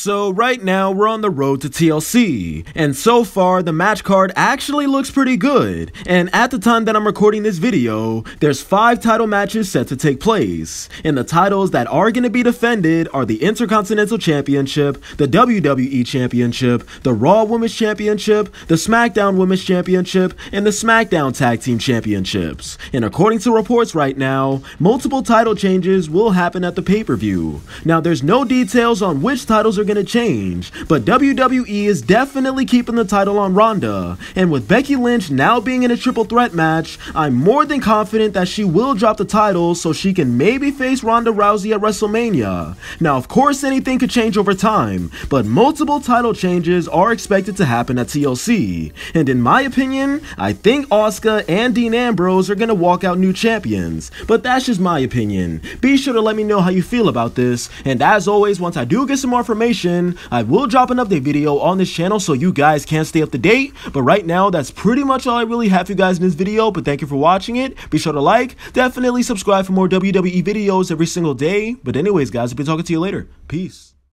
So right now we're on the road to TLC, and so far the match card actually looks pretty good. And at the time that I'm recording this video, there's five title matches set to take place. And the titles that are going to be defended are the Intercontinental Championship, the WWE Championship, the Raw Women's Championship, the SmackDown Women's Championship, and the SmackDown Tag Team Championships. And according to reports right now, multiple title changes will happen at the pay-per-view. Now there's no details on which titles are going to change, but WWE is definitely keeping the title on Ronda. And with Becky Lynch now being in a triple threat match, I'm more than confident that she will drop the title so she can maybe face Ronda Rousey at WrestleMania. Now, of course, anything could change over time, but multiple title changes are expected to happen at TLC. And in my opinion, I think Asuka and Dean Ambrose are going to walk out new champions. But that's just my opinion. Be sure to let me know how you feel about this. And as always, once I do get some more information, information, I will drop an update video on this channel so you guys can stay up to date. But right now, that's pretty much all I really have for you guys in this video. But thank you for watching it. Be sure to like, definitely subscribe for more WWE videos every single day. But anyways, guys, I'll be talking to you later. Peace.